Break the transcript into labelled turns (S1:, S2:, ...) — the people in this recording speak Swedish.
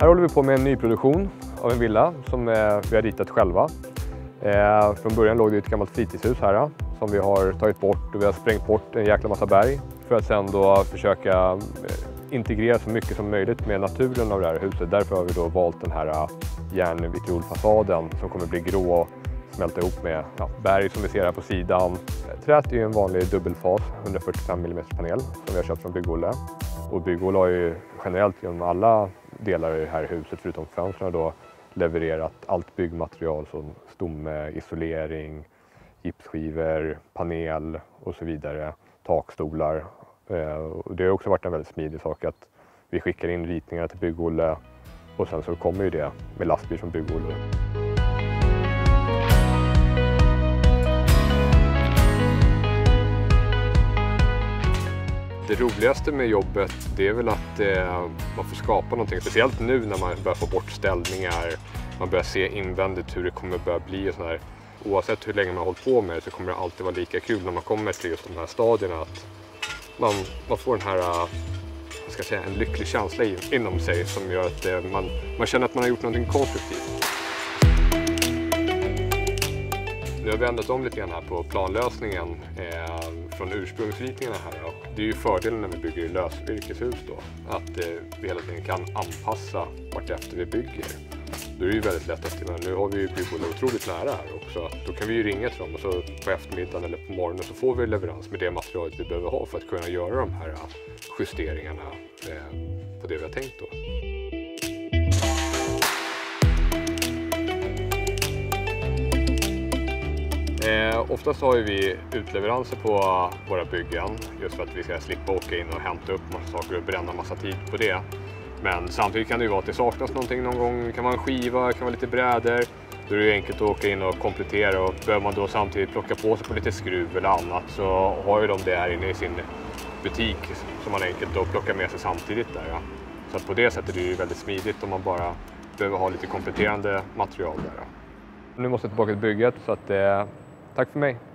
S1: Här håller vi på med en nyproduktion av en villa som eh, vi har ritat själva. Eh, från början låg det ett gammalt fritidshus här eh, som vi har tagit bort och vi har sprängt bort en jäkla massa berg för att sedan då försöka integrera så mycket som möjligt med naturen av det här huset. Därför har vi då valt den här järnvitriolfasaden som kommer bli grå och smälta ihop med ja, berg som vi ser här på sidan. Träet är ju en vanlig dubbelfas 145 mm panel som vi har köpt från Bygg-Olle. Och Bygg-Olle har ju generellt genom alla delar i det här huset förutom fönstren då levererat allt byggmaterial som stomme, isolering, gipsskivor, panel och så vidare, takstolar. Eh, det har också varit en väldigt smidig sak att vi skickar in ritningarna till Bygg-Olle och sen så kommer ju det med lastbil från Bygg-Olle. Det roligaste med jobbet det är väl att eh, man får skapa någonting. Speciellt nu när man börjar få bort ställningar, man börjar se invändigt hur det kommer börja bli. Och här. Oavsett hur länge man har hållit på med det så kommer det alltid vara lika kul när man kommer till just de här stadierna. Att man, man får den här vad ska jag säga, en lycklig känsla inom sig som gör att eh, man, man känner att man har gjort någonting konstruktivt. Nu har vi ändrat om lite grann här på planlösningen eh, från ursprungsritningarna här. Då. Det är ju fördelen när vi bygger i lösvirkeshus då, att eh, vi hela tiden kan anpassa vartefter vi bygger. Då är det ju väldigt lätt att nu har vi ju byggbolaget otroligt nära här också. Då kan vi ju ringa till dem och så på eftermiddagen eller på morgonen så får vi leverans med det materialet vi behöver ha för att kunna göra de här eh, justeringarna eh, på det vi har tänkt då. Oftast har vi utleveranser på våra byggen just för att vi ska slippa åka in och hämta upp massa saker och bränna massa tid på det. Men samtidigt kan det ju vara att det saknas någonting någon gång. Det kan vara en skiva, det kan vara lite brädor. Då är det enkelt att åka in och komplettera och behöver man då samtidigt plocka på sig på lite skruv eller annat så har ju de det här inne i sin butik som man enkelt då plockar med sig samtidigt där. Ja. Så att på det sättet är det ju väldigt smidigt om man bara behöver ha lite kompletterande material där. Ja. Nu måste jag tillbaka till bygget så att det tack för mig.